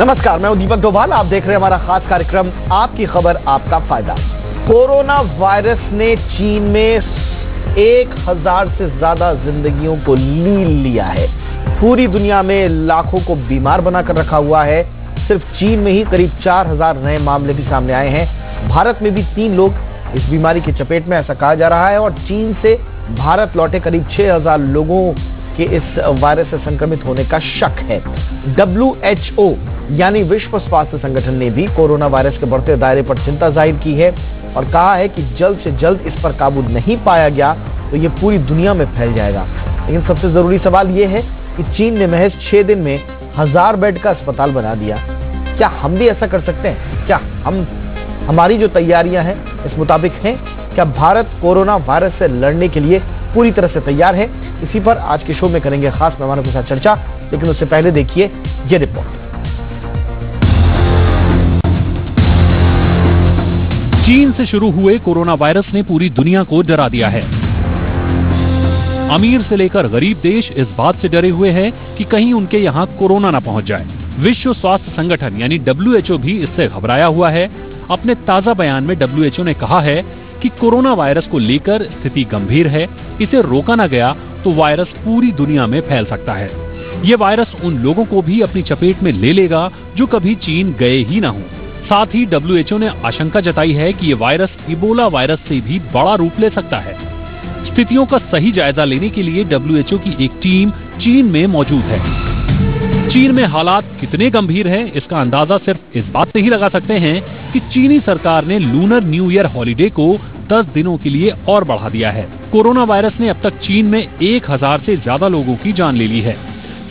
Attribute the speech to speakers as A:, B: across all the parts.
A: नमस्कार, मैं दीपक डोभाल आप देख रहे हैं हमारा खास कार्यक्रम, आपकी खबर, आपका फ़ायदा। कोरोना वायरस ने चीन में एक हज़ार से ज़्यादा जिंदगियों को ली लिया है। पूरी दुनिया में लाखों को बीमार बनाकर रखा हुआ है। सिर्फ़ चीन में ही करीब चार हज़ार नए मामले भी सामने आए हैं। भारत में भी तीन लोग इस बीमारी की चपेट में, ऐसा कहा जा रहा है, और चीन से भारत लौटे करीब छह हज़ार लोगों के इस वायरस से संक्रमित होने का शक है। डब्ल्यूएचओ यानी विश्व स्वास्थ्य संगठन ने भी कोरोना वायरस के बढ़ते दायरे पर चिंता ज़ाहिर की है और कहा है कि जल्द से जल्द इस पर काबू नहीं पाया गया तो ये पूरी दुनिया में फैल जाएगा। लेकिन सबसे ज़रूरी सवाल ये है कि चीन ने महज छह दिन में हज़ार बेड का अस्पताल बना दिया। क्या हम भी ऐसा कर सकते हैं? क्या हम, हमारी जो तैयारियाँ हैं, इस मुताबिक हैं? क्या भारत कोरोना वायरस से लड़ने के लिए पूरी तरह से तैयार है। इसी पर आज के शो में करेंगे खास मेहमानों के साथ चर्चा, लेकिन उससे पहले देखिए ये रिपोर्ट।
B: चीन से शुरू हुए कोरोना वायरस ने पूरी दुनिया को डरा दिया है। अमीर से लेकर गरीब देश इस बात से डरे हुए हैं कि कहीं उनके यहाँ कोरोना न पहुँच जाए। विश्व स्वास्थ्य संगठन यानी डब्ल्यूएचओ भी इससे घबराया हुआ है। अपने ताज़ा बयान में डब्ल्यूएचओ ने कहा है कि कोरोना वायरस को लेकर स्थिति गंभीर है, इसे रोका न गया तो वायरस पूरी दुनिया में फैल सकता है। ये वायरस उन लोगों को भी अपनी चपेट में ले लेगा जो कभी चीन गए ही न हो। साथ ही डब्ल्यूएचओ ने आशंका जताई है कि ये वायरस इबोला वायरस से भी बड़ा रूप ले सकता है। स्थितियों का सही जायजा लेने के लिए डब्ल्यूएचओ की एक टीम चीन में मौजूद है। चीन में हालात कितने गंभीर हैं, इसका अंदाज़ा सिर्फ़ इस बात से ही लगा सकते हैं कि चीनी सरकार ने लूनर न्यू ईयर हॉलीडे को 10 दिनों के लिए और बढ़ा दिया है। कोरोना वायरस ने अब तक चीन में एक हज़ार से ज़्यादा लोगों की जान ले ली है।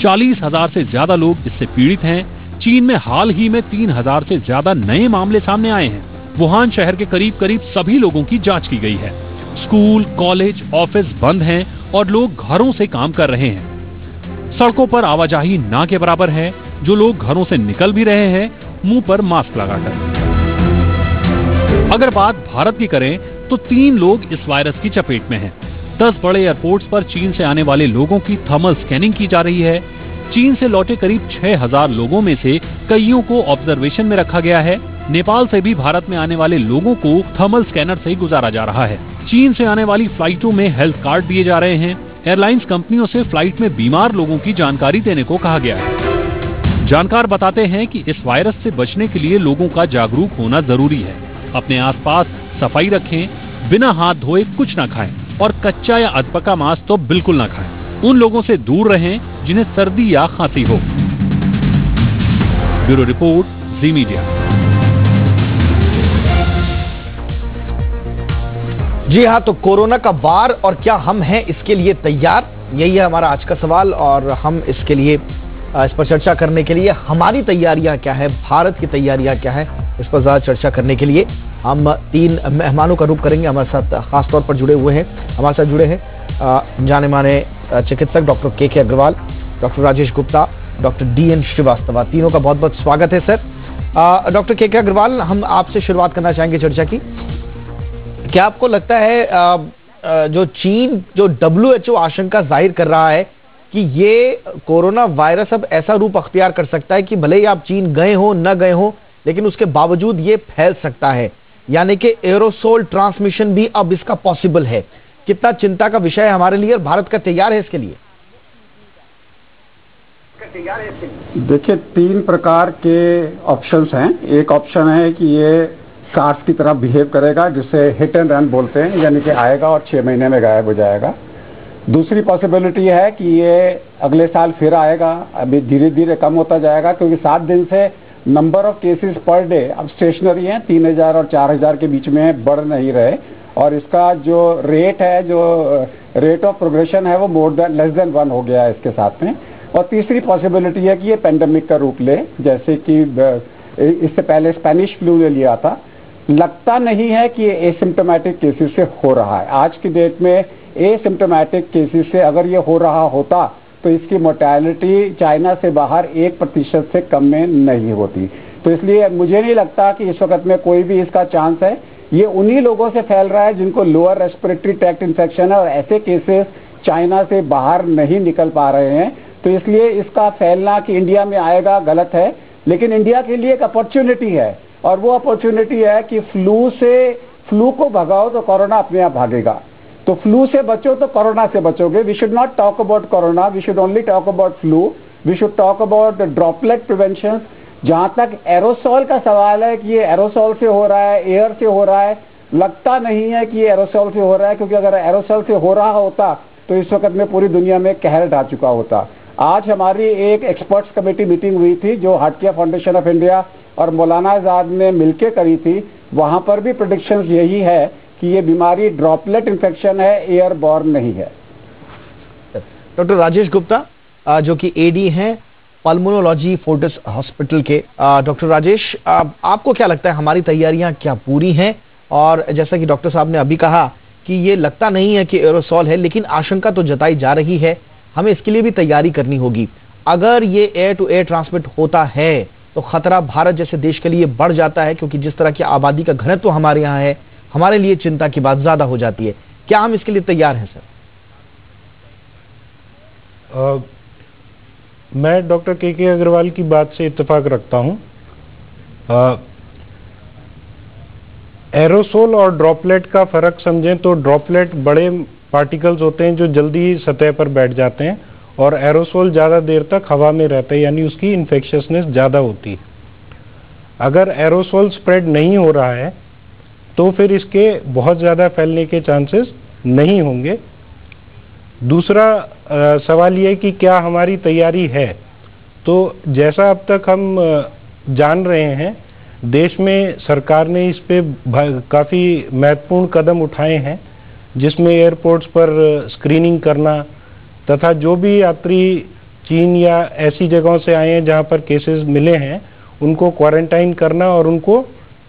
B: चालीस हज़ार से ज़्यादा लोग इससे पीड़ित हैं। चीन में हाल ही में तीन हज़ार से ज़्यादा नए मामले सामने आए हैं। वुहान शहर के करीब करीब सभी लोगों की जाँच की गई है। स्कूल, कॉलेज, ऑफ़िस बंद हैं और लोग घरों से काम कर रहे हैं। सड़कों पर आवाजाही ना के बराबर है। जो लोग घरों से निकल भी रहे हैं, मुँह पर मास्क लगाकर। अगर बात भारत की करें तो तीन लोग इस वायरस की चपेट में हैं। दस बड़े एयरपोर्ट्स पर चीन से आने वाले लोगों की थर्मल स्कैनिंग की जा रही है। चीन से लौटे करीब 6000 लोगों में से कईयों को ऑब्जर्वेशन में रखा गया है। नेपाल से भी भारत में आने वाले लोगों को थर्मल स्कैनर से गुजारा जा रहा है। चीन से आने वाली फ्लाइटों में हेल्थ कार्ड दिए जा रहे हैं। एयरलाइंस कंपनियों से फ़्लाइट में बीमार लोगों की जानकारी देने को कहा गया है। जानकार बताते हैं कि इस वायरस से बचने के लिए लोगों का जागरूक होना ज़रूरी है। अपने आसपास सफ़ाई रखें, बिना हाथ धोए कुछ ना खाएँ और कच्चा या अधपका मांस तो बिल्कुल ना खाएँ। उन लोगों से दूर रहें जिन्हें सर्दी या खांसी हो। Bureau report, Zee Media.
A: जी हाँ तो कोरोना का बार और क्या हम हैं इसके लिए तैयार? यही है हमारा आज का सवाल और हम इसके लिए इस पर चर्चा करने के लिए हमारी तैयारियाँ क्या है? भारत की तैयारियाँ क्या है? इस पर ज़्यादा चर्चा करने के लिए हम तीन मेहमानों का रूप करेंगे हमारे साथ खास तौर पर जुड़े हुए हैं हमारे साथ जुड़े हैं जाने माने चिकित्सक doctor K K Agarwal doctor Rajesh Gupta doctor D N Srivastava. तीनों का बहुत बहुत स्वागत है sir. Doctor K K Agarwal हम आपसे शुरुआत करना चाहेंगे चर्चा की। क्या आपको लगता है आ, जो चीन जो डब्ल्यूएचओ आशंका ज़ाहिर कर रहा है कि ये कोरोना वायरस अब ऐसा रूप अख्तियार कर सकता है कि भले ही आप चीन गए हो न गए हो लेकिन उसके बावजूद ये फैल सकता है? यानी कि एरोसोल ट्रांसमिशन भी अब इसका पॉसिबल है। कितना चिंता का विषय है हमारे लिए और भारत का तैयार है इसके लिए?
C: देखिए, तीन प्रकार के ऑप्शंस हैं। एक ऑप्शन है कि ये सार्स की तरह बिहेव करेगा, जिसे हिट एंड रन बोलते हैं, यानी कि आएगा और छह महीने में गायब हो जाएगा। दूसरी पॉसिबिलिटी है कि ये अगले साल फिर आएगा, अभी धीरे धीरे कम होता जाएगा, क्योंकि सात दिन से number of cases per day. अब स्टेशनरी हैं, तीन हज़ार और चार हज़ार के बीच में बढ़ नहीं रहे। और इसका जो रेट है, जो रेट ऑफ़ प्रोग्रेशन है, वो more than less than one हो गया है इसके साथ में। और तीसरी पॉसिबिलिटी है कि ये पेंडेमिक का रूप ले। जैसे कि इससे पहले स्पेनिश फ्लू ने लिया था। लगता नहीं है कि ये एसिम्टोमेटिक केसेस से हो रहा है। आज की डेट में एसिम्टोमेटिक केसेस से अगर ये हो रहा होता तो इसकी मोर्टेलिटी चाइना से बाहर एक प्रतिशत से कम में नहीं होती। तो इसलिए मुझे नहीं लगता कि इस वक्त में कोई भी इसका चांस है। ये उन्हीं लोगों से फैल रहा है जिनको लोअर रेस्पिरेटरी ट्रैक्ट इन्फेक्शन है और ऐसे केसेस चाइना से बाहर नहीं निकल पा रहे हैं। तो इसलिए इसका फैलना कि इंडिया में आएगा गलत है। लेकिन इंडिया के लिए एक अपॉर्चुनिटी है। और वो अपॉर्चुनिटी है कि फ्लू से फ्लू को भगाओ तो कोरोना अपने आप भागेगा। तो फ्लू से बचो तो कोरोना से बचोगे. We should not talk about corona we should only talk about flu we should talk about droplet prevention जहाँ तक एरोसॉल का सवाल है कि ये एरोसॉल से हो रहा है एयर से हो रहा है, लगता नहीं है कि ये एरोसॉल से हो रहा है, क्योंकि अगर एरोसॉल से हो रहा होता तो इस वक्त में पूरी दुनिया में कहर ढा चुका होता. आज हमारी एक एक्सपर्ट्स कमेटी मीटिंग हुई थी, जो हाटकिया फाउंडेशन ऑफ़ इंडिया और मौलाना आज़ाद ने मिलकर करी थी. वहाँ पर भी प्रोडिक्शन यही है कि ये बीमारी ड्रॉपलेट इन्फेक्शन है एयर बॉर्न नहीं है।
A: डॉक्टर राजेश गुप्ता जो कि A D pulmonology Fortis hospital के। डॉक्टर राजेश आपको क्या लगता है, हमारी तैयारियाँ क्या पूरी हैं? और जैसा कि डॉक्टर साहब ने अभी कहा कि ये लगता नहीं है कि एरोसॉल है, लेकिन आशंका तो जताई जा रही है। हमें इसके लिए भी तैयारी करनी होगी। अगर ये एयर टू एयर ट्रांसमिट होता है तो खतरा भारत जैसे देश के लिए बढ़ जाता है, क्योंकि जिस तरह की आबादी का घनत्व तो हमारे यहाँ है हमारे लिए चिंता की बात ज़्यादा हो जाती है। क्या हम इसके लिए तैयार हैं सर?
D: आ, मैं डॉक्टर के के अग्रवाल की बात से इतफाक रखता हूँ। एरोसोल और ड्रॉपलेट का फ़र्क समझें तो ड्रॉपलेट बड़े पार्टिकल्स होते हैं जो जल्दी सतह पर बैठ जाते हैं और एरोसोल ज़्यादा देर तक हवा में रहते हैं यानी उसकी इन्फेक्शसनेस ज़्यादा होती है। अगर एरोसोल स्प्रेड नहीं हो रहा है तो फिर इसके बहुत ज़्यादा फैलने के चांसेस नहीं होंगे। दूसरा आ, सवाल ये कि क्या हमारी तैयारी है? तो जैसा अब तक हम जान रहे हैं देश में सरकार ने इस पर काफ़ी महत्वपूर्ण कदम उठाए हैं जिसमें एयरपोर्ट्स पर स्क्रीनिंग करना तथा जो भी यात्री चीन या ऐसी जगहों से आए हैं जहाँ पर केसेस मिले हैं उनको क्वारंटाइन करना और उनको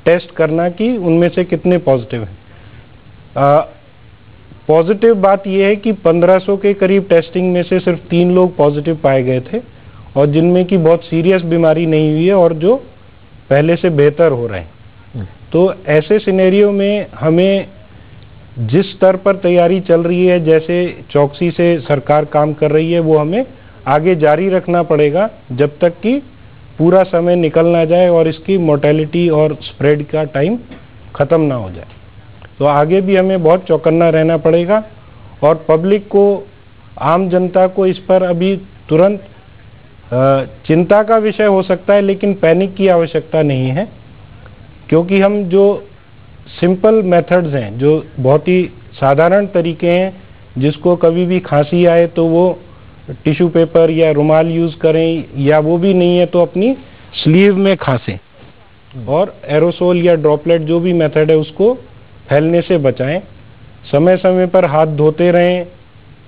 D: टेस्ट करना कि उनमें से कितने पॉजिटिव हैं पॉजिटिव बात यह है कि 1500 के करीब टेस्टिंग में से सिर्फ़ तीन लोग पॉजिटिव पाए गए थे और जिनमें की बहुत सीरियस बीमारी नहीं हुई है और जो पहले से बेहतर हो रहे हैं हम्म। तो ऐसे सिनेरियो में हमें जिस स्तर पर तैयारी चल रही है जैसे चौकसी से सरकार काम कर रही है वो हमें आगे जारी रखना पड़ेगा जब तक कि पूरा समय निकल ना जाए और इसकी मोर्टेलिटी और स्प्रेड का टाइम ख़त्म ना हो जाए। तो आगे भी हमें बहुत चौकन्ना रहना पड़ेगा और पब्लिक को, आम जनता को इस पर अभी तुरंत चिंता का विषय हो सकता है, लेकिन पैनिक की आवश्यकता नहीं है। क्योंकि हम जो सिंपल मेथड्स हैं, जो बहुत ही साधारण तरीके हैं, जिसको कभी भी खांसी आए तो वो टिश्यू पेपर या रुमाल यूज़ करें या वो भी नहीं है तो अपनी स्लीव में खांसें। और एरोसोल या ड्रॉपलेट जो भी मेथड है उसको फैलने से बचाएँ। समय समय पर हाथ धोते रहें,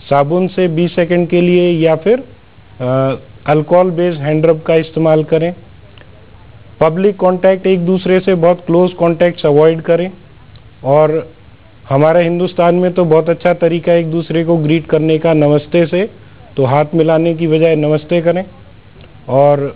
D: साबुन से 20 सेकंड के लिए या फिर अल्कोहल बेस्ड हैंड रब का इस्तेमाल करें। पब्लिक कांटेक्ट एक दूसरे से बहुत क्लोज कांटेक्ट्स अवॉइड करें। और हमारे हिंदुस्तान में तो बहुत अच्छा तरीका एक दूसरे को ग्रीट करने का, नमस्ते से। तो हाथ मिलाने की बजाय नमस्ते करें और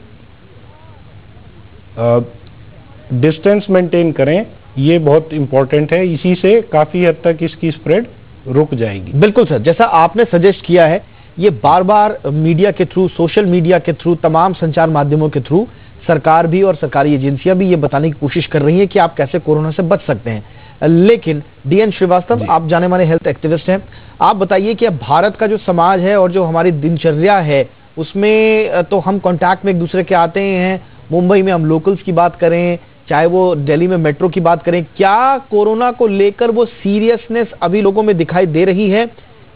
D: डिस्टेंस मेंटेन करें, ये बहुत इंपॉर्टेंट है। इसी से काफ़ी हद तक इसकी स्प्रेड रुक जाएगी।
A: बिल्कुल सर, जैसा आपने सजेस्ट किया है, ये बार बार मीडिया के थ्रू सोशल मीडिया के थ्रू तमाम संचार माध्यमों के थ्रू सरकार भी और सरकारी एजेंसियाँ भी ये बताने की कोशिश कर रही हैं कि आप कैसे कोरोना से बच सकते हैं। लेकिन डीएन श्रीवास्तव आप जाने माने हेल्थ एक्टिविस्ट हैं। आप बताइए कि अब भारत का जो समाज है और जो हमारी दिनचर्या है उसमें तो हम कांटेक्ट में एक दूसरे के आते हैं मुंबई में हम लोकल्स की बात करें चाहे वो दिल्ली में मेट्रो की बात करें क्या कोरोना को लेकर वो सीरियसनेस अभी लोगों में दिखाई दे रही है?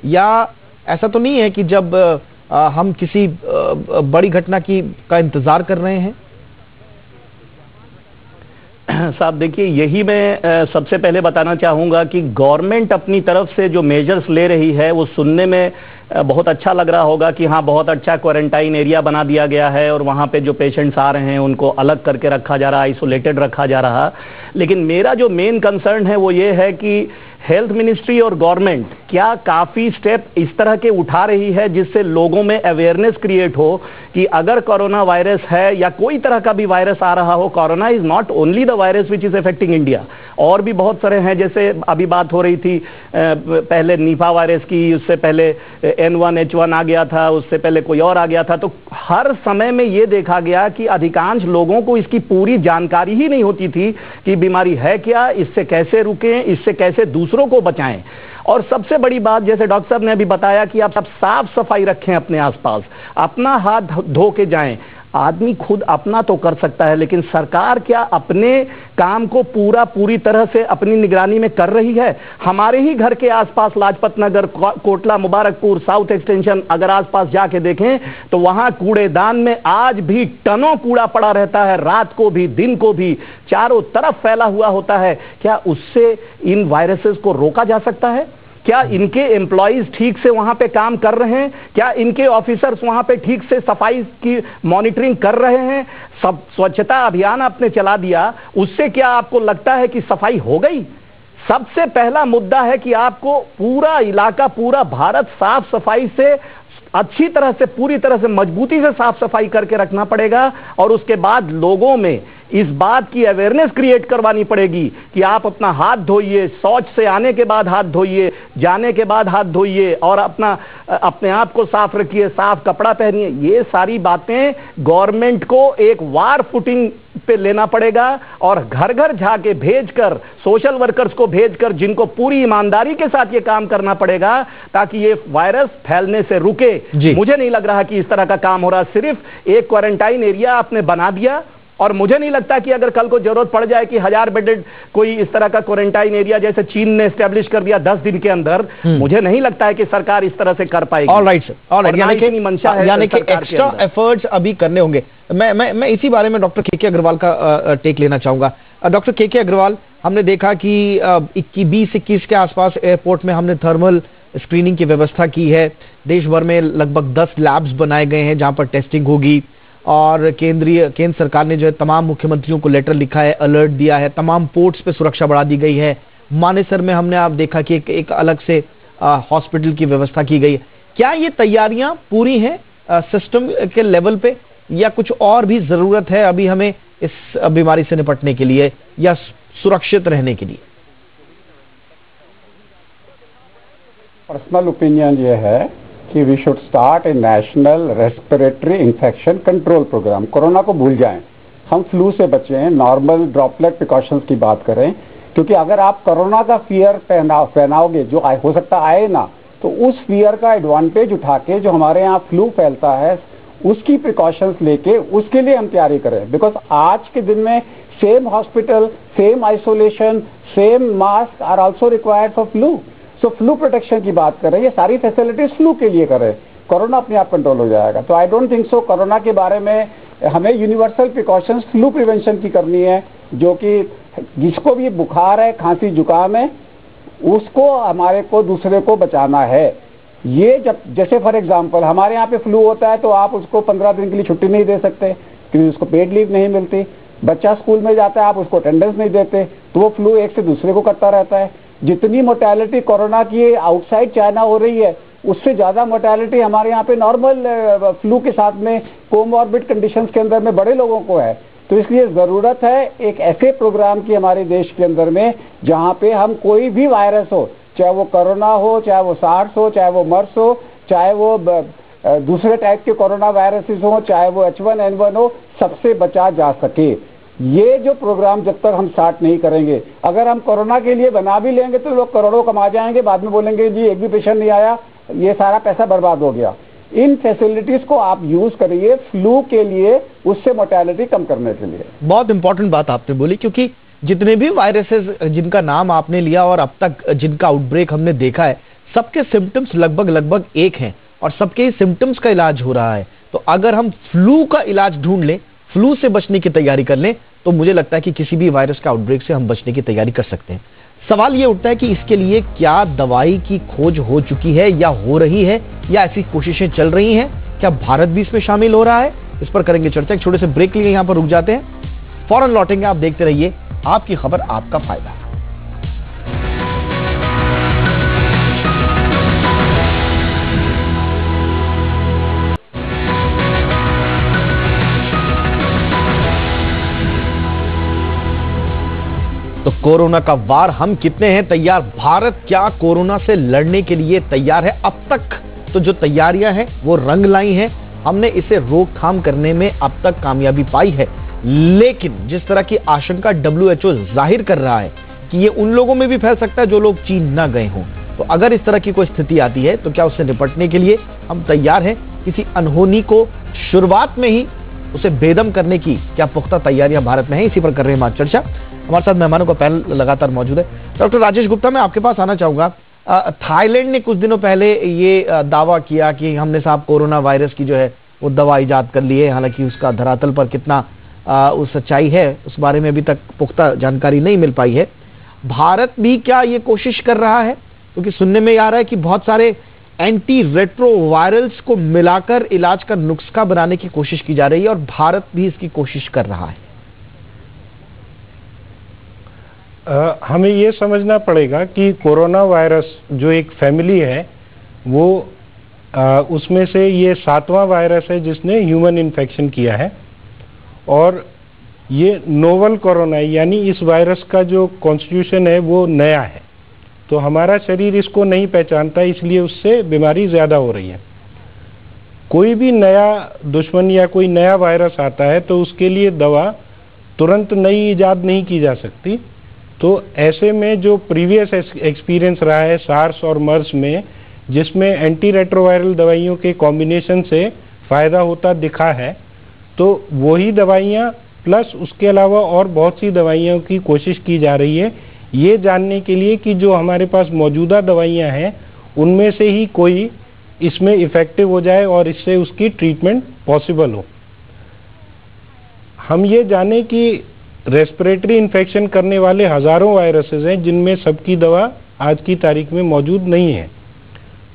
A: या ऐसा तो नहीं है कि जब हम किसी बड़ी घटना की का इंतज़ार कर रहे हैं?
E: साहब, देखिए, यही मैं सबसे पहले बताना चाहूँगा कि गवर्नमेंट अपनी तरफ़ से जो मेजर्स ले रही है, वो सुनने में बहुत अच्छा लग रहा होगा कि हाँ बहुत अच्छा क्वारंटाइन एरिया बना दिया गया है और वहाँ पे जो पेशेंट्स आ रहे हैं, उनको अलग करके रखा जा रहा, आइसोलेटेड रखा जा रहा। लेकिन मेरा जो मेन कंसर्न है, वो ये है कि हेल्थ मिनिस्ट्री और गवर्नमेंट क्या काफ़ी स्टेप इस तरह के उठा रही है जिससे लोगों में अवेयरनेस क्रिएट हो कि अगर कोरोना वायरस है या कोई तरह का भी वायरस आ रहा हो, corona is not only the virus which is affecting India और भी बहुत सारे हैं, जैसे अभी बात हो रही थी पहले नीफा वायरस की, उससे पहले एन वन एच वन आ गया था, उससे पहले कोई और आ गया था। तो हर समय में ये देखा गया कि अधिकांश लोगों को इसकी पूरी जानकारी ही नहीं होती थी कि बीमारी है क्या, इससे कैसे रुकें, इससे कैसे दूसरों को बचाएँ। और सबसे बड़ी बात, जैसे डॉक्टर साहब ने अभी बताया कि आप सब साफ़ सफ़ाई रखें अपने आसपास। अपना हाथ धो के जाएँ। आदमी खुद अपना तो कर सकता है, लेकिन सरकार क्या अपने काम को पूरा पूरी तरह से अपनी निगरानी में कर रही है? हमारे ही घर के आसपास लाजपत नगर कोटला, मुबारकपुर, साउथ एक्सटेंशन, अगर आसपास जाके देखें तो वहाँ कूड़ेदान में आज भी टनों कूड़ा पड़ा रहता है, रात को भी, दिन को भी, चारों तरफ़ फैला हुआ होता है। क्या उससे इन वायरसेस को रोका जा सकता है? क्या इनके एम्प्लॉयज़ ठीक से वहाँ पे काम कर रहे हैं? क्या इनके ऑफिसर्स वहाँ पे ठीक से सफ़ाई की मॉनिटरिंग कर रहे हैं? सब स्वच्छता अभियान आपने चला दिया, उससे क्या आपको लगता है कि सफ़ाई हो गई? सबसे पहला मुद्दा है कि आपको पूरा इलाका, पूरा भारत साफ़ सफ़ाई से, अच्छी तरह से, पूरी तरह से, मजबूती से साफ़ सफ़ाई करके रखना पड़ेगा, और उसके बाद लोगों में इस बात की अवेयरनेस क्रिएट करवानी पड़ेगी कि आप अपना हाथ धोइए शौच से आने के बाद हाथ धोइए जाने के बाद हाथ धोइए और अपना अपने आप को साफ़ रखिए साफ़ कपड़ा पहनिए। ये सारी बातें गवर्नमेंट को एक वार फुटिंग पे लेना पड़ेगा और घर घर जाके भेजकर सोशल वर्कर्स को भेजकर जिनको पूरी ईमानदारी के साथ ये काम करना पड़ेगा ताकि ये वायरस फैलने से रुके। मुझे नहीं लग रहा कि इस तरह का काम हो रहा। सिर्फ़ एक क्वारंटाइन एरिया आपने बना दिया और मुझे नहीं लगता कि अगर कल को ज़रूरत पड़ जाए कि हज़ार बेडेड कोई इस तरह का क्वारंटाइन एरिया जैसे चीन ने स्टैब्लिश कर दिया दस दिन के अंदर हम्म। मुझे नहीं लगता है कि सरकार इस तरह से कर पाएगी।
A: ऑल राइट सर यानी मंशा है यानी कि एक्स्ट्रा एफर्ट्स अभी करने होंगे। मैं मैं मैं इसी बारे में डॉक्टर के के अग्रवाल का टेक लेना चाहूँगा। डॉक्टर के के अग्रवाल हमने देखा कि इक्कीस बीस इक्कीस के आसपास एयरपोर्ट में हमने थर्मल स्क्रीनिंग की व्यवस्था की है। देश भर में लगभग दस लैब्स बनाए गए हैं जहाँ पर टेस्टिंग होगी। और केंद्रीय केंद्र सरकार ने जो है तमाम मुख्यमंत्रियों को लेटर लिखा है अलर्ट दिया है तमाम पोर्ट्स पे सुरक्षा बढ़ा दी गई है। मानेसर में हमने आप देखा कि एक, एक अलग से हॉस्पिटल की व्यवस्था की गई है। क्या ये तैयारियाँ पूरी हैं सिस्टम के लेवल पे या कुछ और भी ज़रूरत है अभी हमें इस बीमारी से निपटने के लिए या सुरक्षित रहने के लिए?
C: पर्सनल ओपिनियन ये है कि we should start a national respiratory infection control programme corona को भूल जाएँ। हम फ्लू से बचें नॉर्मल ड्रॉपलेट प्रिकॉशंस की बात करें। क्योंकि अगर आप कोरोना का फियर पहनाओगे जो हो सकता आए ना तो उस फियर का एडवांटेज उठा के जो हमारे यहाँ फ्लू फैलता है, उसकी प्रिकॉशंस लेके उसके लिए हम तैयारी करें। बिकॉज़ आज के दिन में same hospital same isolation same mask are also required for flu so flu protection की बात करें ये सारी फैसिलिटीज़ फ्लू के लिए कर कोरोना अपने आप कंट्रोल हो जाएगा। तो I don't think so corona के बारे में हमें यूनिवर्सल प्रिकॉशंस फ्लू प्रिवेंशन की करनी है, जो कि जिसको भी बुखार है, खांसी, जुकाम है, उसको, हमारे को, दूसरे को बचाना है। ये जब, जैसे फॉर एग्ज़ाम्पल हमारे यहाँ पे फ्लू होता है तो आप उसको पंद्रह दिन के लिए छुट्टी नहीं दे सकते, क्योंकि उसको पेड लीव नहीं मिलती। बच्चा स्कूल में जाता है, आप उसको अटेंडेंस नहीं देते तो वो फ्लू एक से दूसरे को करता रहता है। जितनी मोर्टेलिटी कोरोना की आउटसाइड चाइना हो रही है, उससे ज़्यादा मोर्टेलिटी हमारे यहाँ पे नॉर्मल फ्लू के साथ में कोम कोमॉर्बिड कंडीशन के अंदर में बड़े लोगों को है। तो इसलिए ज़रूरत है एक ऐसे प्रोग्राम की हमारे देश के अंदर में, जहाँ पे हम कोई भी वायरस हो, चाहे वो कोरोना हो, चाहे वो सार्स हो, चाहे वो मर्स हो, चाहे वो दूसरे टाइप के कोरोना वायरसेस हो, चाहे वो एच वन एन वन हो, सबसे बचा जा सके। ये जो प्रोग्राम जब तक हम स्टार्ट नहीं करेंगे, अगर हम कोरोना के लिए बना भी लेंगे तो लोग करोड़ों कमा जाएँगे, बाद में बोलेंगे, जी, एक भी पेशेंट नहीं आया, ये सारा पैसा बर्बाद हो गया। इन फैसिलिटीज़ को आप यूज़ करिए फ्लू के लिए, उससे मोर्टेलिटी कम करने के लिए।
A: बहुत इंपॉर्टेंट बात आपने बोली, क्योंकि जितने भी वायरसेस जिनका नाम आपने लिया और अब तक जिनका आउटब्रेक हमने देखा है, सबके सिम्टम्स लगभग लगभग एक हैं और सबके ही सिम्टम्स का इलाज हो रहा है। तो अगर हम फ्लू का इलाज ढूंढ लें फ्लू से बचने की तैयारी कर लें तो मुझे लगता है कि किसी भी वायरस का आउटब्रेक से हम बचने की तैयारी कर सकते हैं। सवाल ये उठता है कि इसके लिए क्या दवाई की खोज हो चुकी है या हो रही है, या ऐसी कोशिशें चल रही हैं? क्या भारत भी इसमें शामिल हो रहा है? इस पर करेंगे चर्चा। एक छोटे से ब्रेक लिए यहाँ पर रुक जाते हैं। फ़ौरन लौटेंगे, आप देखते रहिए। आपकी खबर, आपका फ़ायदा। कोरोना का वार, हम कितने हैं तैयार? भारत क्या कोरोना से लड़ने के लिए तैयार है? अब तक तो जो तैयारियाँ हैं, वो रंग लाई हैं। हमने इसे रोकथाम करने में अब तक कामयाबी पाई है। लेकिन जिस तरह की आशंका डब्ल्यूएचओ ज़ाहिर कर रहा है कि ये उन लोगों में भी फैल सकता है जो लोग चीन न गए हों। तो अगर इस तरह की कोई स्थिति आती है तो क्या उससे निपटने के लिए हम तैयार हैं? किसी अनहोनी को शुरुआत में ही उसे बेदम करने की क्या पुख्ता तैयारियाँ भारत में हैं? इसी पर कर रहे हैं आज चर्चा। हमारे साथ मेहमानों का पहल लगातार मौजूद है। डॉक्टर राजेश गुप्ता, मैं आपके पास आना चाहूँगा। थाईलैंड ने कुछ दिनों पहले ये दावा किया कि हमने साहब कोरोना वायरस की जो है, वो दवा ईजाद कर ली है। हालाँकि उसका धरातल पर कितना उस सच्चाई है, उस बारे में अभी तक पुख्ता जानकारी नहीं मिल पाई है। भारत भी क्या ये कोशिश कर रहा है? क्योंकि सुनने में आ रहा है कि बहुत सारे एंटी रेट्रो वायरल्स को मिलाकर इलाज का नुस्खा बनाने की कोशिश की जा रही है और भारत भी इसकी कोशिश कर रहा है।
D: आ, हमें यह समझना पड़ेगा कि कोरोना वायरस जो एक फैमिली है वो आ, उसमें से ये सातवां वायरस है जिसने ह्यूमन इन्फेक्शन किया है। और ये नोवल कोरोना यानी इस वायरस का जो कॉन्स्टिट्यूशन है वो नया है। तो हमारा शरीर इसको नहीं पहचानता, इसलिए उससे बीमारी ज़्यादा हो रही है। कोई भी नया दुश्मन या कोई नया वायरस आता है तो उसके लिए दवा तुरंत नई ईजाद नहीं की जा सकती। तो ऐसे में जो प्रीवियस एक्सपीरियंस रहा है, सार्स और मर्स में, जिसमें एंटी रेट्रोवायरल दवाइयों के कॉम्बिनेशन से फ़ायदा होता दिखा है तो वही दवाइयाँ, प्लस उसके अलावा और बहुत सी दवाइयों की कोशिश की जा रही है। ये जानने के लिए कि जो हमारे पास मौजूदा दवाइयाँ हैं, उनमें से ही कोई इसमें इफ़ेक्टिव हो जाए और इससे उसकी ट्रीटमेंट पॉसिबल हो। हम ये जाने कि रेस्पिरेटरी इन्फेक्शन करने वाले हज़ारों वायरसेस हैं, जिनमें सबकी दवा आज की तारीख में मौजूद नहीं है।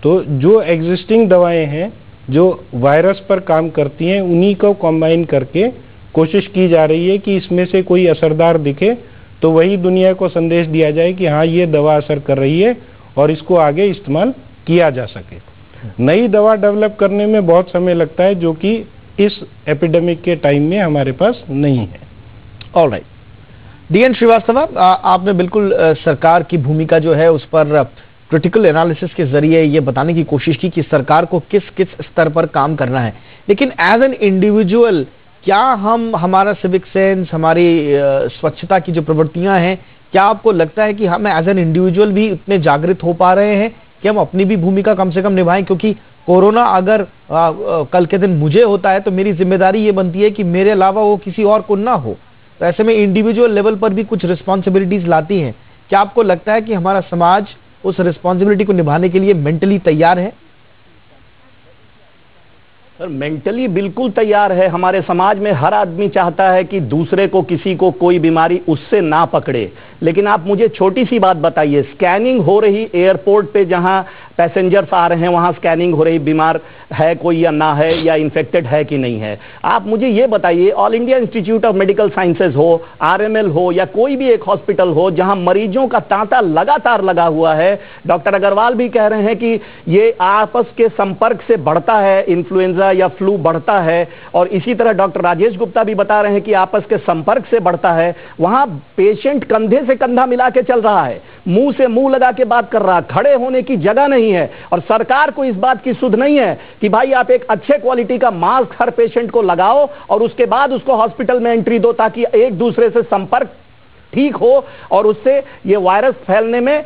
D: तो जो एग्जिस्टिंग दवाएँ हैं, जो वायरस पर काम करती हैं, उन्हीं को कंबाइन करके कोशिश की जा रही है कि इसमें से कोई असरदार दिखे तो वही दुनिया को संदेश दिया जाए कि हाँ ये दवा असर कर रही है और इसको आगे इस्तेमाल किया जा सके। नई दवा डेवलप करने में बहुत समय लगता है, जो कि इस एपिडेमिक के टाइम में हमारे पास नहीं है।
A: ऑल राइट डीएन श्रीवास्तव आपने बिल्कुल सरकार की भूमिका जो है, उस पर क्रिटिकल एनालिसिस के ज़रिए ये बताने की कोशिश की कि सरकार को किस किस स्तर पर काम करना है। लेकिन एज एन इंडिविजुअल क्या हम हमारा सिविक सेंस हमारी स्वच्छता की जो प्रवृत्तियाँ हैं क्या आपको लगता है कि हम एज एन इंडिविजुअल भी उतने जागृत हो पा रहे हैं कि हम अपनी भी भूमिका कम से कम निभाएँ? क्योंकि कोरोना अगर आ, आ, कल के दिन मुझे होता है तो मेरी ज़िम्मेदारी ये बनती है कि मेरे अलावा वो किसी और को ना हो। तो ऐसे में इंडिविजुअल लेवल पर भी कुछ रिस्पॉन्सिबिलिटीज लाती हैं। क्या आपको लगता है कि हमारा समाज उस रिस्पॉन्सिबिलिटी को निभाने के लिए मेंटली तैयार है?
E: सर मेंटली बिल्कुल तैयार है। हमारे समाज में हर आदमी चाहता है कि दूसरे को, किसी को कोई बीमारी उससे ना पकड़े। लेकिन आप मुझे छोटी सी बात बताइए। स्कैनिंग हो रही एयरपोर्ट पे जहाँ पैसेंजर्स आ रहे हैं, वहाँ स्कैनिंग हो रही, बीमार है कोई या ना है, या इन्फेक्टेड है कि नहीं है। आप मुझे ये बताइए All India Institute of Medical Sciences हो आरएमएल हो, या कोई भी एक हॉस्पिटल हो, जहाँ मरीजों का तांता लगातार लगा हुआ है, डॉक्टर अग्रवाल भी कह रहे हैं कि ये आपस के संपर्क से बढ़ता है इन्फ्लुएंजा या फ्लू बढ़ता है, और इसी तरह डॉक्टर राजेश गुप्ता भी बता रहे हैं कि आपस के संपर्क से बढ़ता है, वहाँ पेशेंट कंधे से कंधा मिला के चल रहा है, मुँह से मुँह लगा के बात कर रहा, खड़े होने की जगह नहीं है। और सरकार को इस बात की सुध नहीं है कि भाई आप एक अच्छे क्वालिटी का मास्क हर पेशेंट को लगाओ और उसके बाद उसको हॉस्पिटल में एंट्री दो ताकि एक दूसरे से संपर्क ठीक हो और उससे ये वायरस फैलने में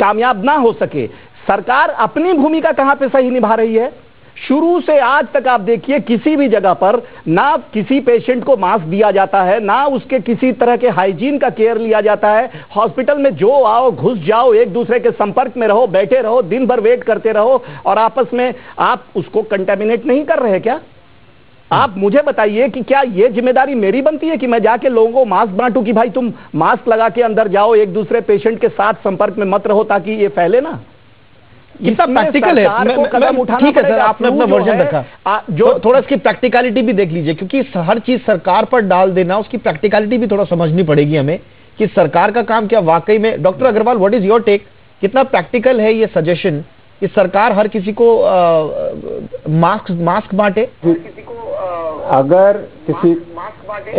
E: कामयाब ना हो सके। सरकार अपनी भूमिका कहाँ पे सही निभा रही है? शुरू से आज तक आप देखिए, किसी भी जगह पर ना किसी पेशेंट को मास्क दिया जाता है, ना उसके किसी तरह के हाइजीन का केयर लिया जाता है। हॉस्पिटल में जो आओ, घुस जाओ, एक दूसरे के संपर्क में रहो, बैठे रहो, दिन भर वेट करते रहो और आपस में आप उसको कंटेमिनेट नहीं कर रहे क्या? आप मुझे बताइए कि क्या यह ज़िम्मेदारी मेरी बनती है कि मैं जाके लोगों को मास्क बांटू कि भाई तुम मास्क लगा के अंदर जाओ, एक दूसरे पेशेंट के साथ संपर्क में मत रहो ताकि ये फैले ना?
A: कितना प्रैक्टिकल है। ठीक है सर आपने अपना वर्जन रखा। जो तो थोड़ा इसकी प्रैक्टिकलिटी भी देख लीजिए क्योंकि हर चीज़ सरकार पर डाल देना उसकी प्रैक्टिकलिटी भी थोड़ा समझनी पड़ेगी हमें कि सरकार का काम क्या वाकई में doctor Agarwal what is your take कितना प्रैक्टिकल है ये सजेशन कि सरकार हर किसी को मास्क मास्क बांटे?
C: अगर किसी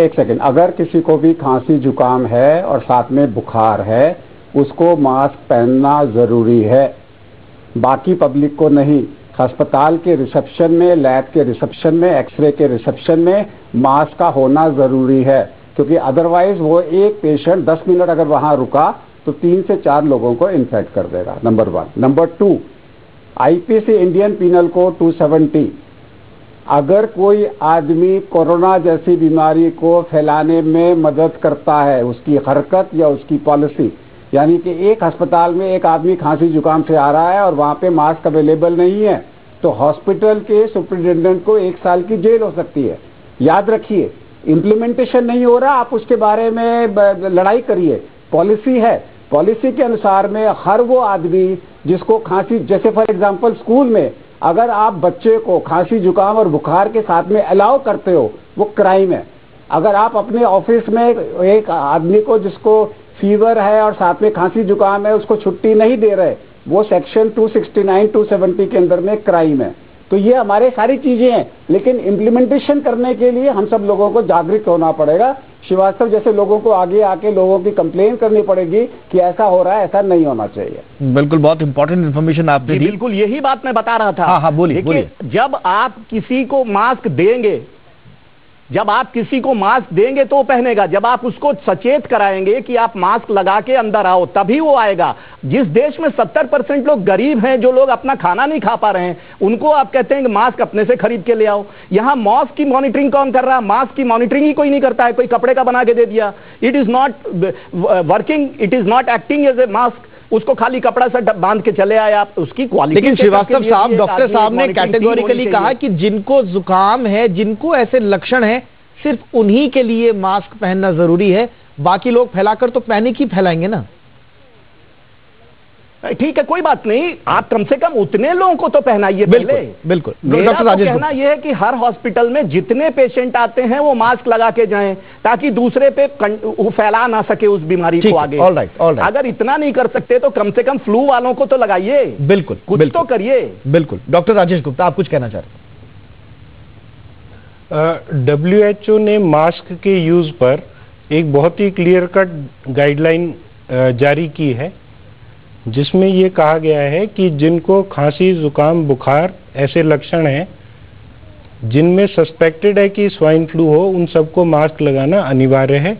C: एक सेकेंड अगर किसी को भी खांसी जुकाम है और साथ में बुखार है उसको मास्क पहनना ज़रूरी है। बाकी पब्लिक को नहीं। अस्पताल के रिसेप्शन में, लैब के रिसेप्शन में, एक्सरे के रिसेप्शन में मास्क का होना ज़रूरी है, क्योंकि अदरवाइज़ वो एक पेशेंट 10 मिनट अगर वहाँ रुका तो तीन से चार लोगों को इन्फेक्ट कर देगा number one number two IPC Indian Penal Code 270 अगर कोई आदमी कोरोना जैसी बीमारी को फैलाने में मदद करता है, उसकी हरकत या उसकी पॉलिसी यानी कि एक अस्पताल में एक आदमी खांसी जुकाम से आ रहा है और वहाँ पे मास्क अवेलेबल नहीं है तो हॉस्पिटल के सुप्रिंटेंडेंट को एक साल की जेल हो सकती है। याद रखिए इम्प्लीमेंटेशन नहीं हो रहा, आप उसके बारे में लड़ाई करिए। पॉलिसी है। पॉलिसी के अनुसार में हर वो आदमी जिसको खांसी, जैसे फॉर एग्ज़ाम्पल स्कूल में, अगर आप बच्चे को खांसी, जुकाम और बुखार के साथ में अलाउ करते हो, वो क्राइम है। अगर आप अपने ऑफ़िस में एक आदमी को जिसको फीवर है और साथ में खांसी जुकाम है उसको छुट्टी नहीं दे रहे वो सेक्शन 269 270 के अंदर में क्राइम है। तो ये हमारे सारी चीज़ें हैं लेकिन इम्प्लीमेंटेशन करने के लिए हम सब लोगों को जागृत होना पड़ेगा। श्रीवास्तव जैसे लोगों को आगे आके लोगों की कंप्लेन करनी पड़ेगी कि ऐसा हो रहा है ऐसा नहीं होना चाहिए।
A: बिल्कुल बहुत इंपॉर्टेंट इन्फॉर्मेशन आपने दी।
E: बिल्कुल यही बात मैं बता रहा था।
A: हाँ हाँ बोलिए बोलिए।
E: जब आप किसी को मास्क देंगे जब आप किसी को मास्क देंगे तो पहनेगा। जब आप उसको सचेत कराएँगे कि आप मास्क लगा के अंदर आओ, तभी वो आएगा। जिस देश में 70 परसेंट लोग गरीब हैं, जो लोग अपना खाना नहीं खा पा रहे हैं, उनको आप कहते हैं कि मास्क अपने से खरीद के ले आओ। यहाँ मास्क की मॉनिटरिंग कौन कर रहा? है मास्क की मॉनिटरिंग ही कोई नहीं करता है। कोई कपड़े का बना के दे दिया। It is not working it is not acting as a mask उसको खाली कपड़ा सा बाँध के चले आए आप उसकी क्वालिटी
A: लेकिन श्रीवास्तव साहब डॉक्टर साहब ने कैटेगोरिकली कहा कि जिनको जुकाम है जिनको ऐसे लक्षण है सिर्फ़ उन्हीं के लिए मास्क पहनना ज़रूरी है। बाकी लोग फैलाकर तो पैनिक ही फैलाएँगे ना।
E: ठीक है कोई बात नहीं। आप कम से कम उतने लोगों को तो पहनाइए
A: बिल्कुल बिल्कुल।
E: डॉक्टर तो कहना यह है कि हर हॉस्पिटल में जितने पेशेंट आते हैं वो मास्क लगा के जाएँ ताकि दूसरे पे फैला ना सके उस बीमारी को आगे।
A: ऑल राइट ऑल राइट
E: अगर इतना नहीं कर सकते तो कम से कम फ्लू वालों को तो लगाइए।
A: बिल्कुल
E: कुछ
A: बिल्कुल,
E: तो करिए।
A: बिल्कुल। डॉक्टर राजेश गुप्ता आप कुछ कहना चाह
D: रहे डब्ल्यू एच ओ ने मास्क के यूज़ पर एक बहुत ही क्लियर कट गाइडलाइन जारी की है। जिसमें ये कहा गया है कि जिनको खांसी, जुकाम, बुखार ऐसे लक्षण हैं, जिनमें सस्पेक्टेड है कि स्वाइन फ्लू हो, उन सबको मास्क लगाना अनिवार्य है।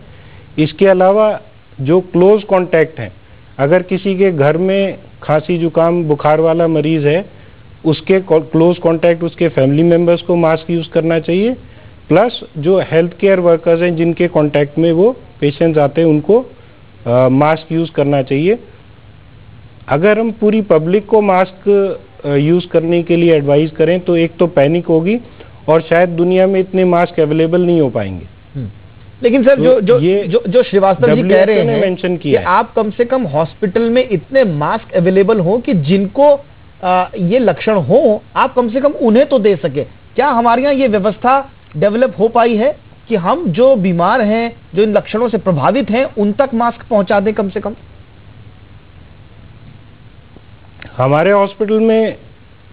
D: इसके अलावा जो क्लोज कांटेक्ट हैं, अगर किसी के घर में खांसी, जुकाम, बुखार वाला मरीज़ है, उसके क्लोज कांटेक्ट उसके फैमिली मेंबर्स को मास्क यूज़ करना चाहिए। प्लस जो हेल्थ केयर वर्कर्स हैं, जिनके कांटेक्ट में वो पेशेंट्स आते हैं, उनको मास्क यूज़ करना चाहिए। अगर हम पूरी पब्लिक को मास्क यूज़ करने के लिए एडवाइस करें तो एक तो पैनिक होगी और शायद दुनिया में इतने मास्क अवेलेबल नहीं हो पाएँगे
A: हम्म। लेकिन सर तो जो जो ये जो, जो श्रीवास्तव जी कह रहे हैं
D: मेंशन
A: किया कि है। आप कम से कम हॉस्पिटल में इतने मास्क अवेलेबल हो कि जिनको आ, ये लक्षण हो आप कम से कम उन्हें तो दे सके क्या हमारे यहाँ ये व्यवस्था डेवलप हो पाई है कि हम जो बीमार हैं जो इन लक्षणों से प्रभावित हैं उन तक मास्क पहुँचा दें कम से कम
D: हमारे हॉस्पिटल में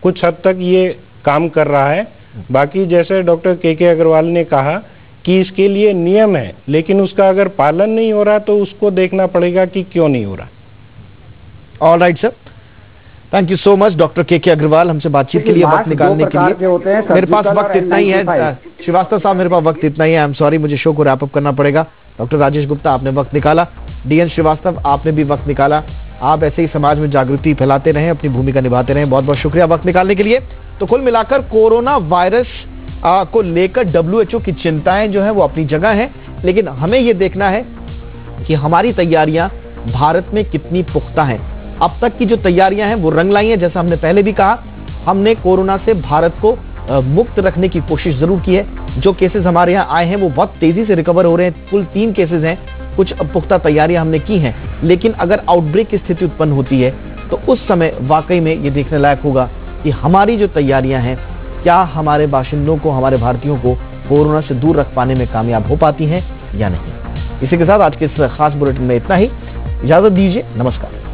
D: कुछ हद तक ये काम कर रहा है। बाकी जैसे डॉक्टर के के अग्रवाल ने कहा कि इसके लिए नियम है लेकिन उसका अगर पालन नहीं हो रहा तो उसको देखना पड़ेगा कि क्यों नहीं हो रहा।
A: All right sir thank you so much doctor K K Agarwal हमसे बातचीत के लिए वक्त निकालने के लिए।
C: होते हैं
A: मेरे पास वक्त इतना ही है। श्रीवास्तव साहब मेरे पास वक्त इतना ही है। आई एम सॉरी मुझे शो को रैपअप करना पड़ेगा। डॉक्टर राजेश गुप्ता आपने वक्त निकाला। डीएन श्रीवास्तव आपने भी वक्त निकाला। आप ऐसे ही समाज में जागृति फैलाते रहें, अपनी भूमिका निभाते रहें। बहुत बहुत शुक्रिया वक्त निकालने के लिए। तो कुल मिलाकर कोरोना वायरस को लेकर डब्ल्यूएचओ की चिंताएँ जो है, वो अपनी जगह है। लेकिन हमें ये देखना है कि हमारी तैयारियाँ भारत में कितनी पुख्ता हैं। अब तक की जो तैयारियाँ हैं, वो रंग लाई हैं, जैसा हमने पहले भी कहा। हमने कोरोना से भारत को मुक्त रखने की कोशिश ज़रूर की है। जो केसेस हमारे यहाँ आए हैं, वो बहुत तेज़ी से रिकवर हो रहे हैं। कुल तीन केसेस हैं। कुछ पुख्ता तैयारियाँ हमने की हैं, लेकिन अगर आउटब्रेक की स्थिति उत्पन्न होती है तो उस समय वाकई में ये देखने लायक होगा कि हमारी जो तैयारियाँ हैं, क्या हमारे बाशिंदों को, हमारे भारतीयों को कोरोना से दूर रख पाने में कामयाब हो पाती हैं या नहीं? इसी के साथ आज के इस खास बुलेटिन में इतना ही। इजाज़त दीजिए, नमस्कार।